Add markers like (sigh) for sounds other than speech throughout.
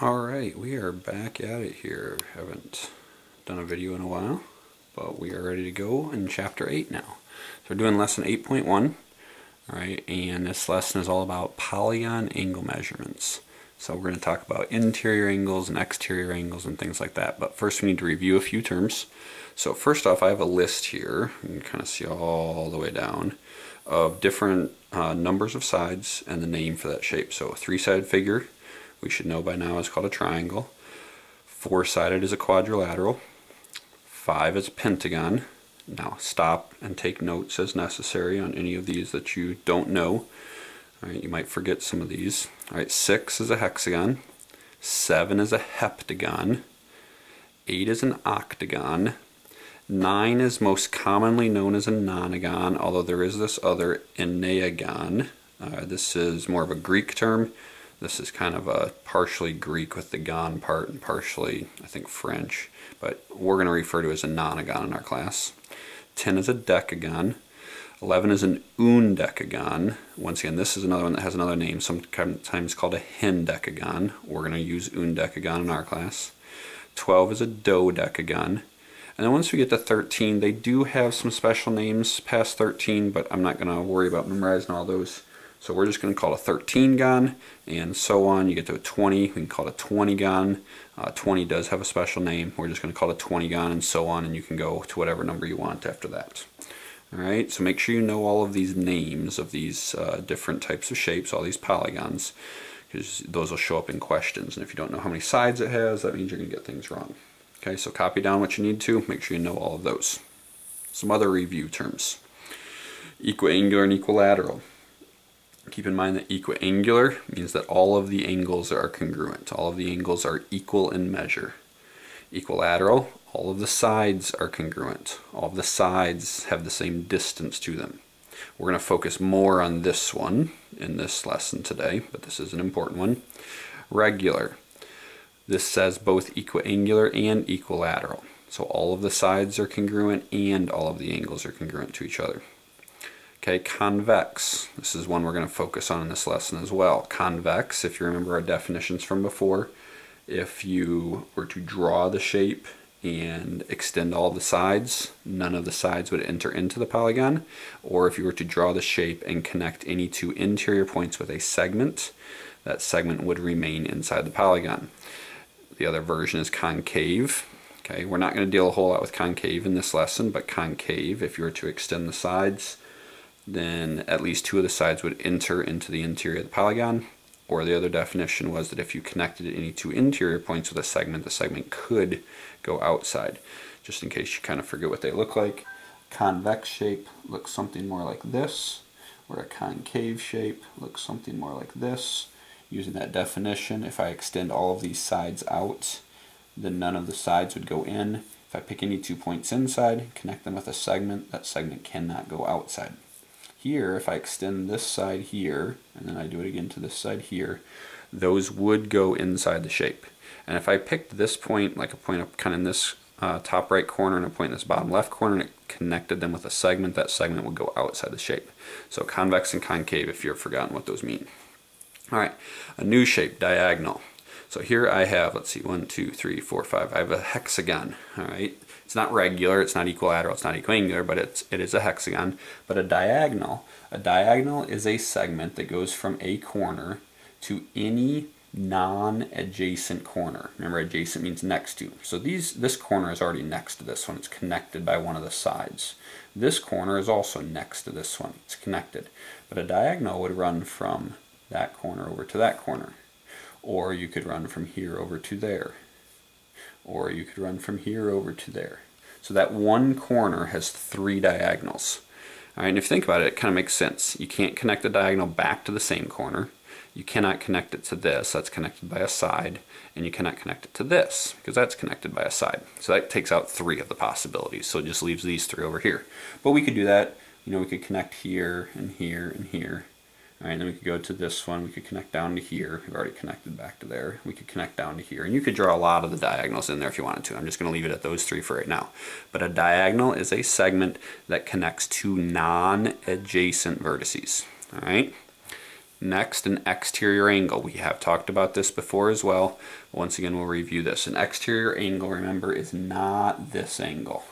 Alright, we are back at it here. Haven't done a video in a while, but we are ready to go in chapter 8 now. So we're doing lesson 8.1, alright, and this lesson is all about polygon angle measurements. So we're going to talk about interior angles and exterior angles and things like that. But first we need to review a few terms. So first off, I have a list here, you can kind of see all the way down, of different uh, numbers of sides and the name for that shape. So a three-sided figure, we should know by now is called a triangle. Four-sided is a quadrilateral. Five is a pentagon. Now stop and take notes as necessary on any of these that you don't know. All right, you might forget some of these. All right, six is a hexagon. Seven is a heptagon. Eight is an octagon. Nine is most commonly known as a nonagon, although there is this other enneagon. Uh, this is more of a Greek term. This is kind of a partially Greek with the gon part and partially, I think, French. But we're going to refer to as a nonagon in our class. 10 is a decagon. 11 is an undecagon. Once again, this is another one that has another name, sometimes called a hendecagon. We're going to use undecagon in our class. 12 is a dodecagon. And then once we get to 13, they do have some special names past 13, but I'm not going to worry about memorizing all those. So we're just going to call it a 13 gon and so on. You get to a 20, we can call it a 20 gon. Uh, 20 does have a special name. We're just going to call it a 20 gon and so on and you can go to whatever number you want after that. Alright, so make sure you know all of these names of these uh, different types of shapes, all these polygons, because those will show up in questions. And if you don't know how many sides it has, that means you're going to get things wrong. Okay, so copy down what you need to. Make sure you know all of those. Some other review terms. Equiangular and equilateral. Keep in mind that equiangular means that all of the angles are congruent. All of the angles are equal in measure. Equilateral, all of the sides are congruent. All of the sides have the same distance to them. We're going to focus more on this one in this lesson today, but this is an important one. Regular. This says both equiangular and equilateral. So all of the sides are congruent and all of the angles are congruent to each other. Okay, convex. This is one we're going to focus on in this lesson as well. Convex, if you remember our definitions from before, if you were to draw the shape and extend all the sides, none of the sides would enter into the polygon. Or if you were to draw the shape and connect any two interior points with a segment, that segment would remain inside the polygon. The other version is concave. Okay, we're not going to deal a whole lot with concave in this lesson, but concave, if you were to extend the sides, then at least two of the sides would enter into the interior of the polygon. Or the other definition was that if you connected any two interior points with a segment, the segment could go outside. Just in case you kind of forget what they look like. Convex shape looks something more like this, or a concave shape looks something more like this. Using that definition, if I extend all of these sides out, then none of the sides would go in. If I pick any two points inside, connect them with a segment, that segment cannot go outside. Here, if I extend this side here, and then I do it again to this side here, those would go inside the shape. And if I picked this point, like a point up kind of in this uh, top right corner and a point in this bottom left corner, and it connected them with a segment, that segment would go outside the shape. So convex and concave, if you've forgotten what those mean. All right, a new shape, diagonal. So here I have, let's see, one, two, three, four, five. I have a hexagon, all right? It's not regular, it's not equilateral, it's not equiangular, but it's, it is a hexagon. But a diagonal, a diagonal is a segment that goes from a corner to any non-adjacent corner. Remember, adjacent means next to. So these, this corner is already next to this one. It's connected by one of the sides. This corner is also next to this one. It's connected. But a diagonal would run from that corner over to that corner. Or you could run from here over to there or you could run from here over to there. So that one corner has three diagonals. All right, and if you think about it, it kind of makes sense. You can't connect the diagonal back to the same corner. You cannot connect it to this, that's connected by a side, and you cannot connect it to this, because that's connected by a side. So that takes out three of the possibilities, so it just leaves these three over here. But we could do that, you know, we could connect here, and here, and here, all right, then we could go to this one. We could connect down to here. We've already connected back to there. We could connect down to here. And you could draw a lot of the diagonals in there if you wanted to. I'm just going to leave it at those three for right now. But a diagonal is a segment that connects two non-adjacent vertices. All right. Next, an exterior angle. We have talked about this before as well. Once again, we'll review this. An exterior angle, remember, is not this angle.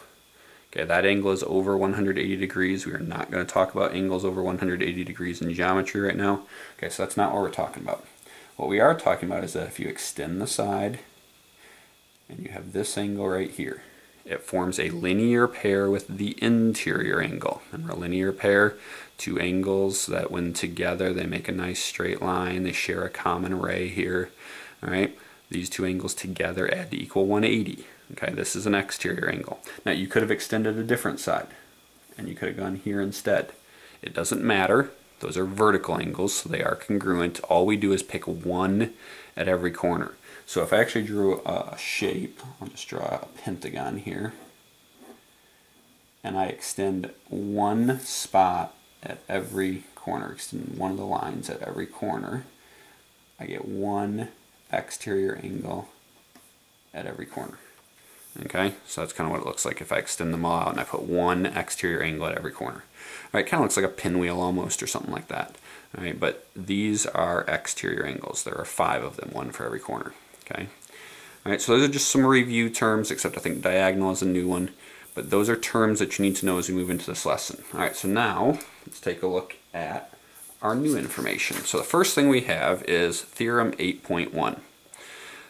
Okay, that angle is over 180 degrees. We are not going to talk about angles over 180 degrees in geometry right now. Okay, so that's not what we're talking about. What we are talking about is that if you extend the side and you have this angle right here, it forms a linear pair with the interior angle. Remember a linear pair, two angles that when together they make a nice straight line, they share a common ray here. All right, these two angles together add to equal 180. Okay, this is an exterior angle. Now you could have extended a different side and you could have gone here instead. It doesn't matter those are vertical angles, so they are congruent. All we do is pick one at every corner. So if I actually drew a shape, I'll just draw a pentagon here, and I extend one spot at every corner, extend one of the lines at every corner, I get one exterior angle at every corner. Okay, so that's kind of what it looks like if I extend them all out and I put one exterior angle at every corner. All right, kind of looks like a pinwheel almost or something like that. All right, but these are exterior angles. There are five of them, one for every corner. Okay. All right, so those are just some review terms, except I think diagonal is a new one. But those are terms that you need to know as we move into this lesson. All right, so now let's take a look at our new information. So the first thing we have is Theorem 8.1.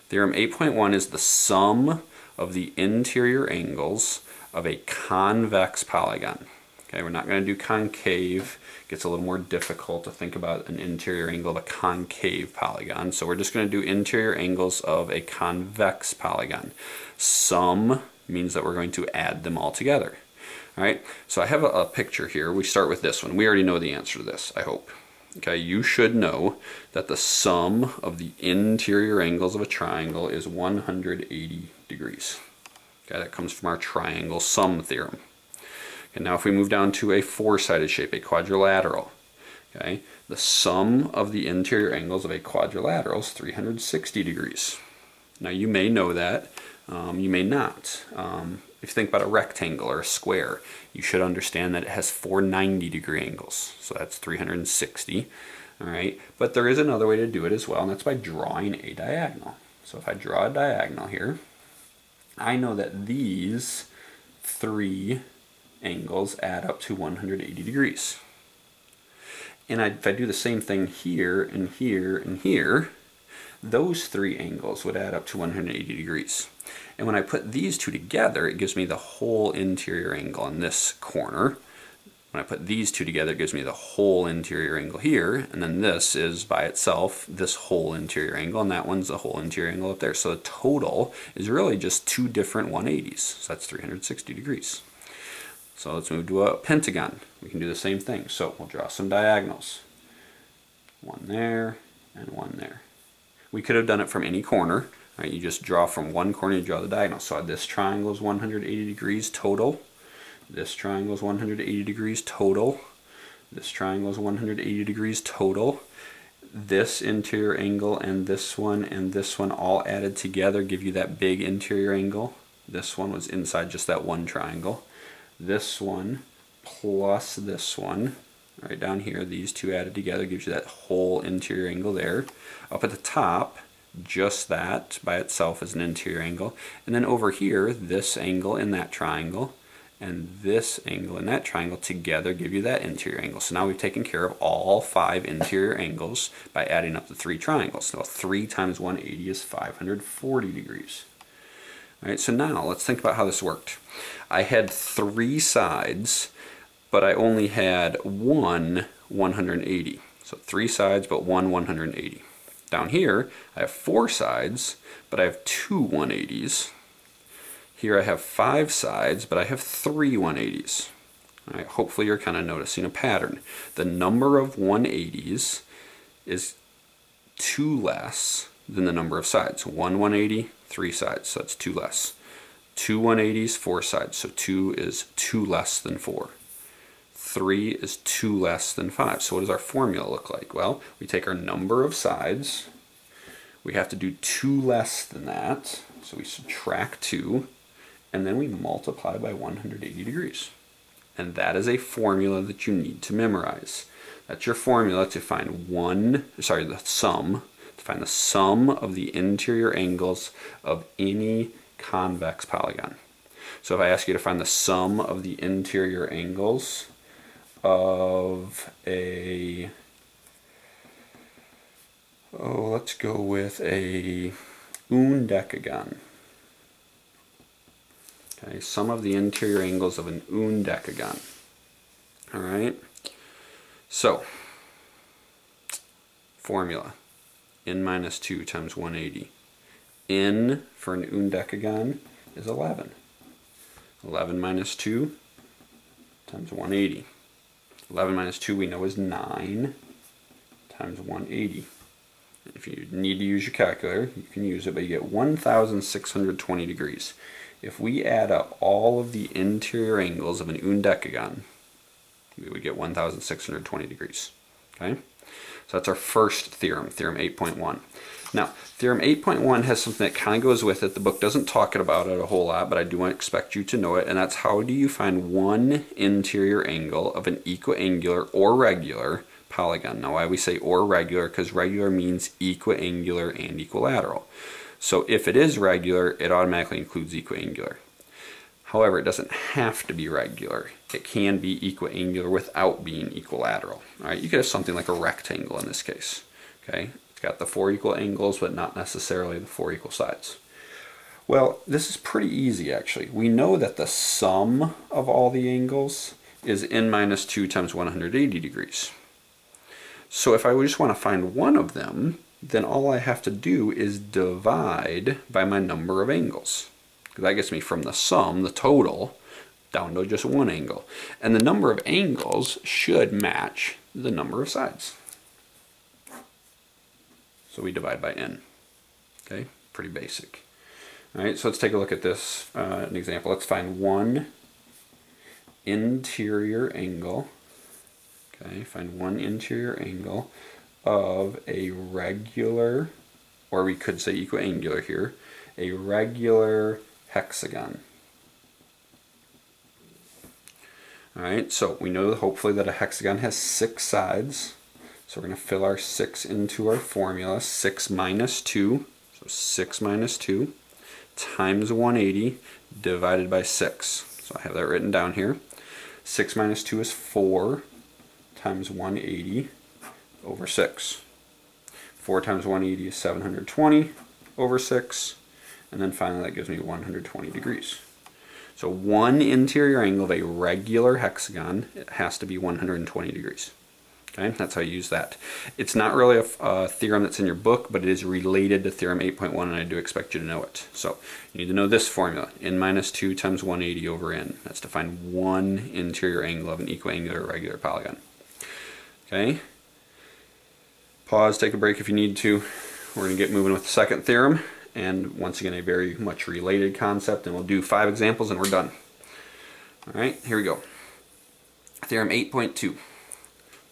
Theorem 8.1 is the sum of the interior angles of a convex polygon. Okay, we're not going to do concave. It gets a little more difficult to think about an interior angle of a concave polygon. So we're just going to do interior angles of a convex polygon. Sum means that we're going to add them all together. All right, so I have a, a picture here. We start with this one. We already know the answer to this, I hope. Okay, you should know that the sum of the interior angles of a triangle is 180 degrees. Okay, that comes from our triangle sum theorem. And now if we move down to a four-sided shape, a quadrilateral, okay, the sum of the interior angles of a quadrilateral is 360 degrees. Now you may know that, um, you may not. Um, if you think about a rectangle or a square, you should understand that it has four 90 degree angles. So that's 360, all right? But there is another way to do it as well, and that's by drawing a diagonal. So if I draw a diagonal here, I know that these three angles add up to 180 degrees. And I, if I do the same thing here and here and here, those three angles would add up to 180 degrees. And when I put these two together, it gives me the whole interior angle in this corner. When I put these two together, it gives me the whole interior angle here, and then this is by itself this whole interior angle, and that one's the whole interior angle up there. So the total is really just two different 180s. So that's 360 degrees. So let's move to a pentagon. We can do the same thing. So we'll draw some diagonals. One there and one there. We could have done it from any corner. Right? You just draw from one corner, you draw the diagonal. So this triangle is 180 degrees total. This triangle is 180 degrees total. This triangle is 180 degrees total. This interior angle and this one and this one all added together give you that big interior angle. This one was inside just that one triangle this one plus this one right down here these two added together gives you that whole interior angle there up at the top just that by itself is an interior angle and then over here this angle in that triangle and this angle and that triangle together give you that interior angle. So now we've taken care of all five interior angles by adding up the three triangles. So 3 times 180 is 540 degrees. All right, so now let's think about how this worked. I had three sides, but I only had one 180. So three sides, but one 180. Down here, I have four sides, but I have two 180s. Here I have five sides, but I have three 180s. All right, hopefully you're kind of noticing a pattern. The number of 180s is two less than the number of sides. One 180, three sides, so that's two less. Two 180s, four sides, so two is two less than four. Three is two less than five. So what does our formula look like? Well, we take our number of sides, we have to do two less than that, so we subtract two, and then we multiply by 180 degrees. And that is a formula that you need to memorize. That's your formula to find one, sorry, the sum, to find the sum of the interior angles of any convex polygon. So if I ask you to find the sum of the interior angles of a, oh, let's go with a undecagon. Okay, sum of the interior angles of an undecagon. All right. So, formula, n minus 2 times 180. n for an undecagon is 11. 11 minus 2 times 180. 11 minus 2 we know is 9 times 180. If you need to use your calculator, you can use it, but you get 1,620 degrees. If we add up all of the interior angles of an undecagon, we would get 1,620 degrees. Okay, so that's our first theorem, theorem 8.1. Now, theorem 8.1 has something that kind of goes with it. The book doesn't talk about it a whole lot, but I do expect you to know it, and that's how do you find one interior angle of an equiangular or regular polygon. Now, why we say or regular, because regular means equiangular and equilateral. So if it is regular, it automatically includes equiangular. However, it doesn't have to be regular. It can be equiangular without being equilateral. All right, you could have something like a rectangle in this case. Okay, it's got the four equal angles, but not necessarily the four equal sides. Well, this is pretty easy actually. We know that the sum of all the angles is n minus 2 times 180 degrees. So if I just want to find one of them, then all I have to do is divide by my number of angles. That gets me from the sum, the total, down to just one angle. And the number of angles should match the number of sides. So we divide by n. Okay, pretty basic. All right, so let's take a look at this, uh, an example. Let's find one interior angle. Okay, find one interior angle of a regular, or we could say equiangular here, a regular hexagon. Alright, so we know hopefully that a hexagon has six sides. So we're going to fill our 6 into our formula. 6 minus 2, so 6 minus 2, times 180 divided by 6. So I have that written down here. 6 minus 2 is 4 times 180 over 6. 4 times 180 is 720 over 6. And then finally that gives me 120 degrees. So one interior angle of a regular hexagon has to be 120 degrees. Okay, that's how you use that. It's not really a, a, theorem that's in your book, but it is related to theorem 8.1, and I do expect you to know it. So you need to know this formula, n minus 2 times 180 over n. That's to find one interior angle of an equiangular regular polygon. Okay, pause, take a break if you need to. We're going to get moving with the second theorem, and once again a very much related concept, and we'll do five examples and we're done. All right, here we go. Theorem 8.2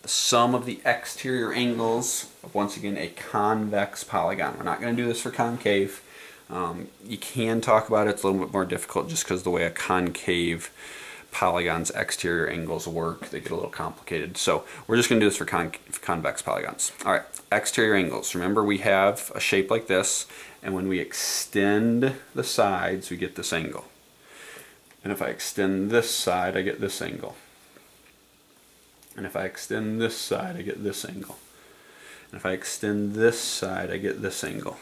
the sum of the exterior angles of, once again, a convex polygon. We're not going to do this for concave. Um, you can talk about it. It's a little bit more difficult just because the way a concave polygon's exterior angles work, they get a little complicated. So we're just going to do this for con convex polygons. All right, exterior angles. Remember we have a shape like this, and when we extend the sides, we get this angle. And if I extend this side, I get this angle. And if I extend this side, I get this angle. And if I extend this side, I get this angle.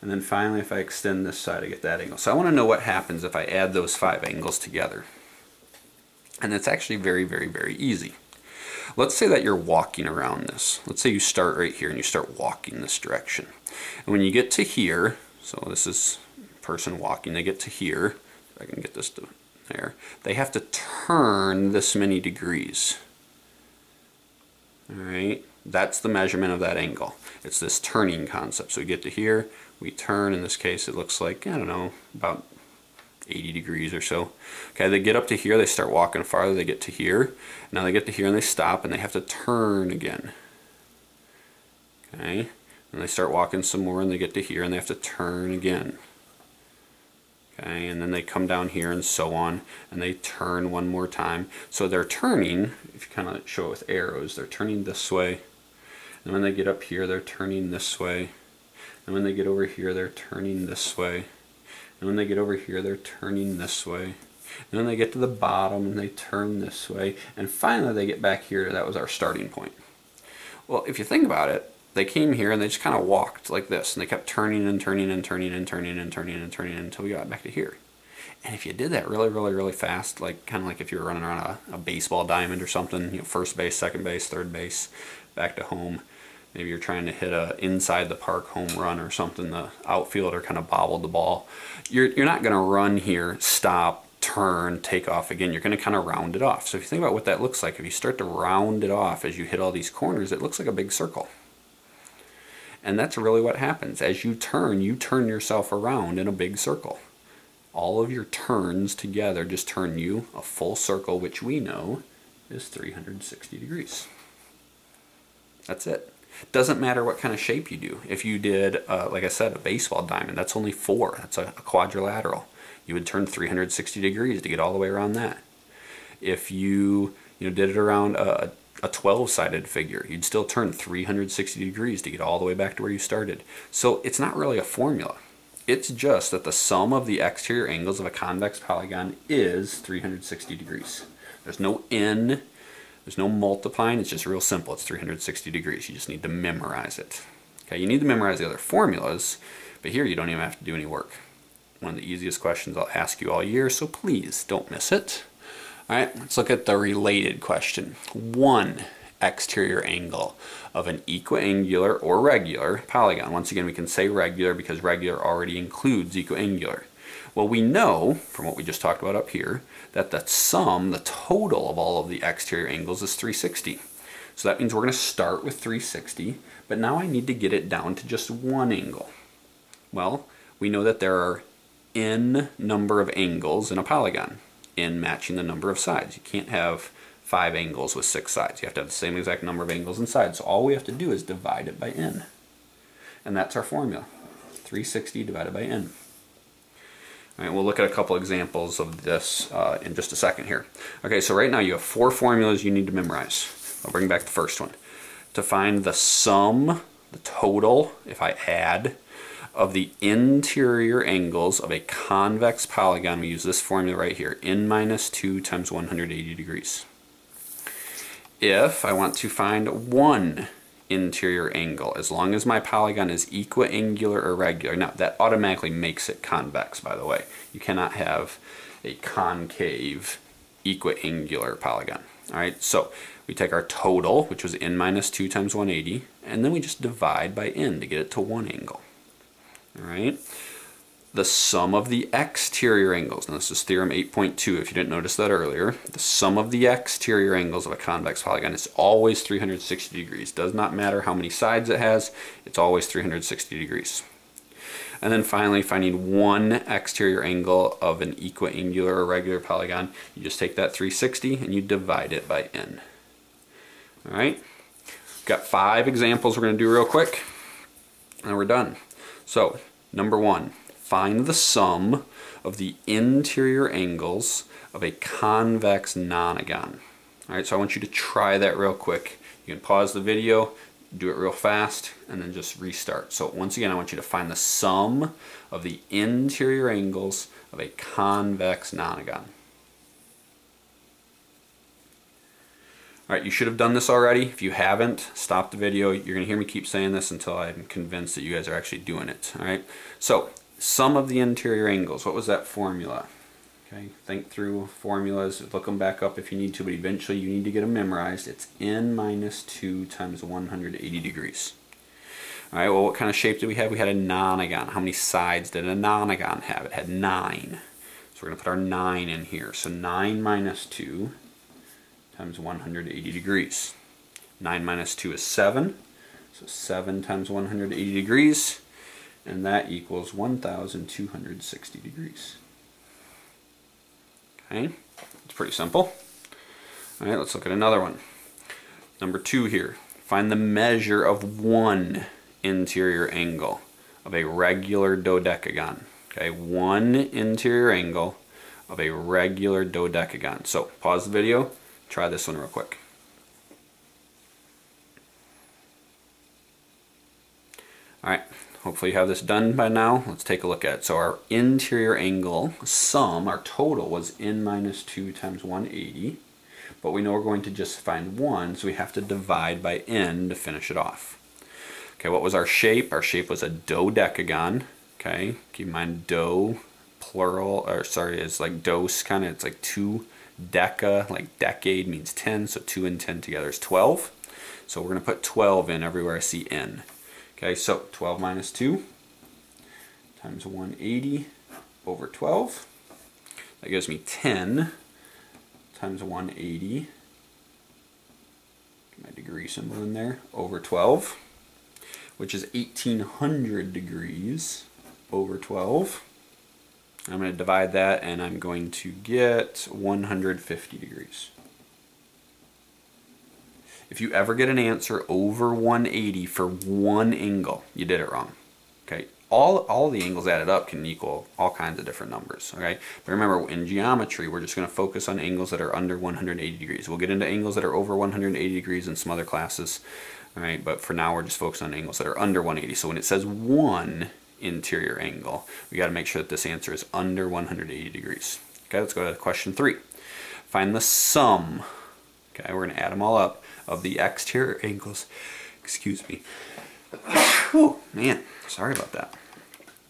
And then finally, if I extend this side, I get that angle. So I want to know what happens if I add those five angles together. And it's actually very, very, very easy. Let's say that you're walking around this. Let's say you start right here and you start walking this direction. And when you get to here, so this is person walking, they get to here, if I can get this to there, they have to turn this many degrees. All right, that's the measurement of that angle. It's this turning concept. So we get to here, we turn. In this case, it looks like, I don't know, about 80 degrees or so. Okay, they get up to here, they start walking farther, they get to here. Now they get to here and they stop and they have to turn again. Okay, and they start walking some more and they get to here and they have to turn again. Okay, and then they come down here and so on, and they turn one more time. So they're turning, if you kind of show it with arrows, they're turning this way. And when they get up here, they're turning this way. And when they get over here, they're turning this way. And when they get over here, they're turning this way. And then they get to the bottom and they turn this way. And finally they get back here. That was our starting point. Well, if you think about it, they came here and they just kind of walked like this. And they kept turning and turning and turning and turning and turning and turning until we got back to here. And if you did that really, really, really fast, like kind of like if you were running around a, a baseball diamond or something, you know, first base, second base, third base, back to home, maybe you're trying to hit a inside the park home run or something, the outfielder kind of bobbled the ball. You're, you're not going to run here, stop, turn, take off again. You're going to kind of round it off. So if you think about what that looks like, if you start to round it off as you hit all these corners, it looks like a big circle. And that's really what happens. As you turn, you turn yourself around in a big circle. All of your turns together just turn you a full circle, which we know is 360 degrees. That's it. Doesn't matter what kind of shape you do. If you did, uh, like I said, a baseball diamond, that's only four. That's a, a quadrilateral. You would turn 360 degrees to get all the way around that. If you, you know, did it around a, a 12-sided figure, you'd still turn 360 degrees to get all the way back to where you started. So it's not really a formula. It's just that the sum of the exterior angles of a convex polygon is 360 degrees. There's no n there's no multiplying, it's just real simple. It's 360 degrees. You just need to memorize it. Okay, you need to memorize the other formulas, but here you don't even have to do any work. One of the easiest questions I'll ask you all year, so please don't miss it. All right, let's look at the related question. One exterior angle of an equiangular or regular polygon. Once again, we can say regular because regular already includes equiangular. Well, we know from what we just talked about up here that the sum, the total of all of the exterior angles is 360. So that means we're going to start with 360, but now I need to get it down to just one angle. Well, we know that there are n number of angles in a polygon, n matching the number of sides. You can't have five angles with six sides. You have to have the same exact number of angles and sides. So all we have to do is divide it by n. And that's our formula. 360 divided by n. We'll look at a couple examples of this uh, in just a second here. Okay, so right now you have four formulas you need to memorize. I'll bring back the first one. To find the sum, the total, if I add, of the interior angles of a convex polygon, we use this formula right here, n minus 2 times 180 degrees. If I want to find one interior angle as long as my polygon is equiangular or regular. Now that automatically makes it convex by the way. You cannot have a concave equiangular polygon. Alright, so we take our total, which was n minus 2 times 180, and then we just divide by n to get it to one angle. Alright, the sum of the exterior angles, now this is theorem 8.2 if you didn't notice that earlier, the sum of the exterior angles of a convex polygon is always 360 degrees. Does not matter how many sides it has, it's always 360 degrees. And then finally, finding one exterior angle of an equiangular or regular polygon, you just take that 360 and you divide it by n. All right, got five examples we're going to do real quick, and we're done. So, number one, find the sum of the interior angles of a convex nonagon. All right, so I want you to try that real quick. You can pause the video, do it real fast, and then just restart. So once again, I want you to find the sum of the interior angles of a convex nonagon. All right, you should have done this already. If you haven't, stop the video. You're gonna hear me keep saying this until I'm convinced that you guys are actually doing it, all right? So sum of the interior angles. What was that formula? Okay, think through formulas, look them back up if you need to, but eventually you need to get them memorized. It's n minus 2 times 180 degrees. All right, well, what kind of shape did we have? We had a nonagon. How many sides did a nonagon have? It had 9. So we're going to put our 9 in here. So 9 minus 2 times 180 degrees. 9 minus 2 is 7. So 7 times 180 degrees and that equals 1,260 degrees. Okay, it's pretty simple. All right, let's look at another one. Number two here, find the measure of one interior angle of a regular dodecagon. Okay, one interior angle of a regular dodecagon. So pause the video, try this one real quick. Alright, hopefully you have this done by now. Let's take a look at it. So our interior angle sum, our total was n minus 2 times 180. But we know we're going to just find 1, so we have to divide by n to finish it off. Okay, what was our shape? Our shape was a dodecagon. Okay, keep in mind do, plural, or sorry, it's like dose kind of, it's like two deca, like decade means 10, so 2 and 10 together is 12. So we're going to put 12 in everywhere I see n. Okay, so 12 minus 2 times 180 over 12. That gives me 10 times 180. Get my degree symbol in there, over 12, which is 1800 degrees over 12. I'm going to divide that and I'm going to get 150 degrees. If you ever get an answer over 180 for one angle, you did it wrong. Okay, all, all the angles added up can equal all kinds of different numbers, okay? But remember, in geometry, we're just gonna focus on angles that are under 180 degrees. We'll get into angles that are over 180 degrees in some other classes, all right? But for now, we're just focused on angles that are under 180. So when it says one interior angle, we gotta make sure that this answer is under 180 degrees. Okay, let's go to question three. Find the sum, okay, we're gonna add them all up, of the exterior angles. Excuse me. (sighs) Oh, man, sorry about that.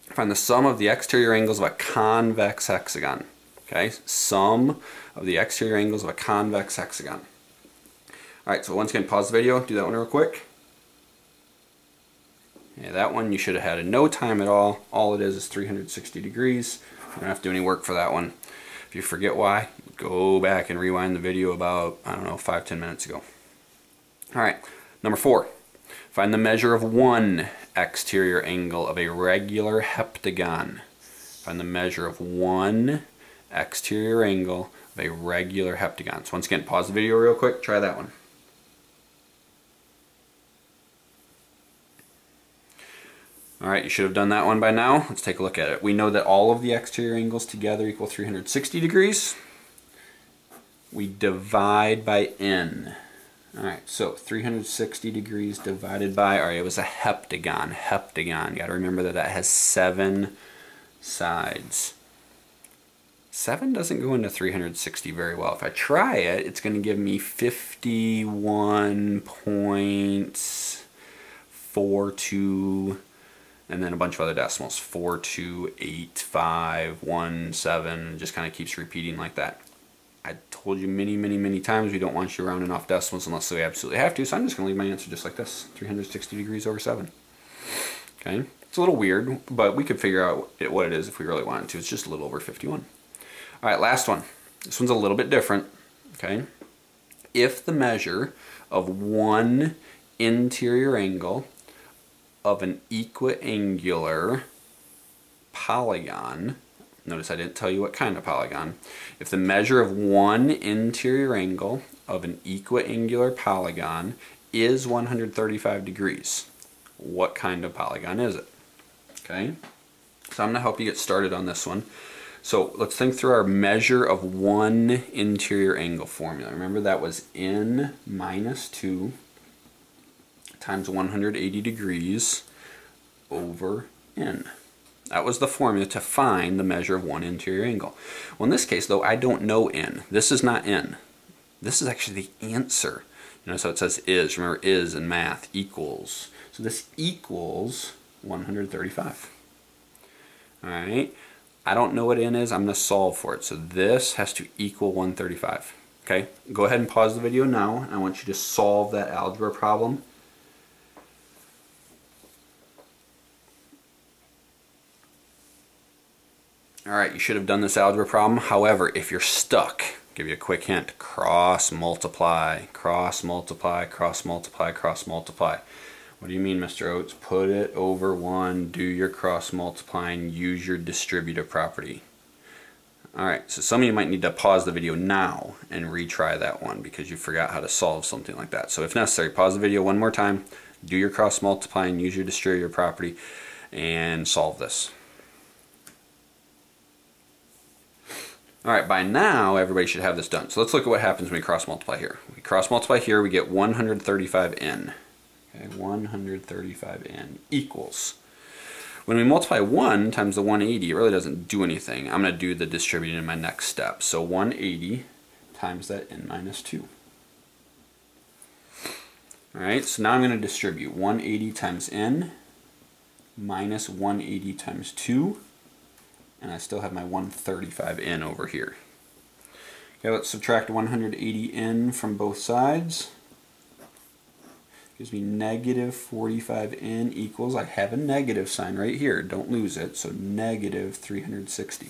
Find the sum of the exterior angles of a convex hexagon. Okay, sum of the exterior angles of a convex hexagon. Alright, so once again, pause the video, do that one real quick. Yeah, that one you should have had in no time at all. All it is is 360 degrees. You don't have to do any work for that one. If you forget why, go back and rewind the video about, I don't know, five ten minutes ago. All right, number four. Find the measure of one exterior angle of a regular heptagon. Find the measure of one exterior angle of a regular heptagon. So once again, pause the video real quick, try that one. All right, you should have done that one by now. Let's take a look at it. We know that all of the exterior angles together equal 360 degrees. We divide by n. All right, so 360 degrees divided by, all right, it was a heptagon, heptagon. You gotta remember that that has seven sides. Seven doesn't go into 360 very well. If I try it, it's gonna give me 51.42 and then a bunch of other decimals, 4, 2, 8, 5, 1, 7, just kind of keeps repeating like that. I told you many, many, many times we don't want you rounding off decimals unless we absolutely have to, so I'm just going to leave my answer just like this, 360 degrees over 7. Okay, it's a little weird, but we could figure out what it is if we really wanted to. It's just a little over 51. All right, last one. This one's a little bit different, okay? If the measure of one interior angle of an equiangular polygon Notice I didn't tell you what kind of polygon. If the measure of one interior angle of an equiangular polygon is 135 degrees, what kind of polygon is it? Okay, so I'm to help you get started on this one. So let's think through our measure of one interior angle formula. Remember that was n minus 2 times 180 degrees over n. That was the formula to find the measure of one interior angle. Well, in this case, though, I don't know n. This is not n. This is actually the answer. You know, so it says is. Remember, is in math equals. So this equals 135. All right. I don't know what n is. I'm going to solve for it. So this has to equal 135. Okay. Go ahead and pause the video now. I want you to solve that algebra problem. Alright, you should have done this algebra problem. However, if you're stuck, give you a quick hint, cross multiply, cross multiply, cross multiply, cross multiply. What do you mean, Mr. Oates? Put it over 1, do your cross multiplying, use your distributive property. Alright, so some of you might need to pause the video now and retry that one because you forgot how to solve something like that. So if necessary, pause the video one more time, do your cross multiplying, use your distributive property, and solve this. All right, by now everybody should have this done. So let's look at what happens when we cross multiply here. We cross multiply here, we get 135n. Okay, 135n equals. When we multiply 1 times the 180, it really doesn't do anything. I'm going to do the distributing in my next step. So 180 times that n minus 2. Alright, so now I'm going to distribute 180 times n minus 180 times 2 and I still have my 135n over here. Okay, let's subtract 180n from both sides. Gives me negative 45n equals, I have a negative sign right here, don't lose it, so negative 360.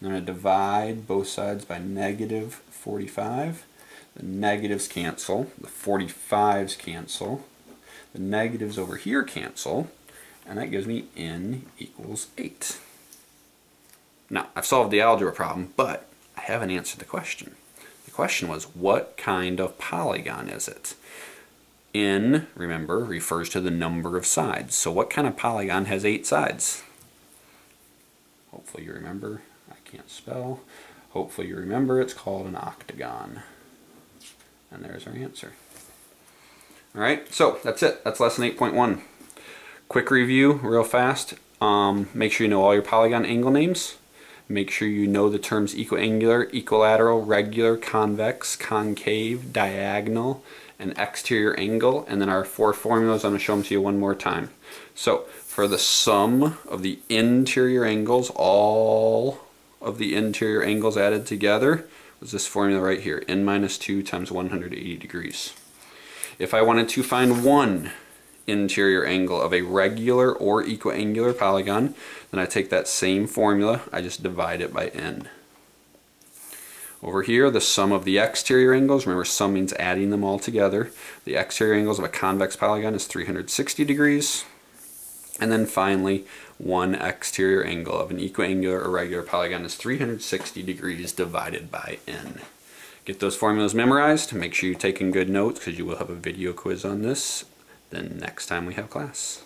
I'm going to divide both sides by negative 45. The negatives cancel, the 45s cancel, the negatives over here cancel, and that gives me n equals 8. Now, I've solved the algebra problem, but I haven't answered the question. The question was, what kind of polygon is it? n, remember, refers to the number of sides. So what kind of polygon has eight sides? Hopefully you remember. I can't spell. Hopefully you remember it's called an octagon. And there's our answer. Alright, so that's it. That's lesson 8.1. Quick review, real fast. Um, make sure you know all your polygon angle names. Make sure you know the terms equiangular, equilateral, regular, convex, concave, diagonal, and exterior angle. And then our four formulas, I'm going to show them to you one more time. So for the sum of the interior angles, all of the interior angles added together, was this formula right here, n minus 2 times 180 degrees. If I wanted to find one interior angle of a regular or equiangular polygon, then I take that same formula, I just divide it by n. Over here, the sum of the exterior angles, remember sum means adding them all together. The exterior angles of a convex polygon is 360 degrees. And then finally, one exterior angle of an equiangular or regular polygon is 360 degrees divided by n. Get those formulas memorized. Make sure you're taking good notes because you will have a video quiz on this then next time we have class.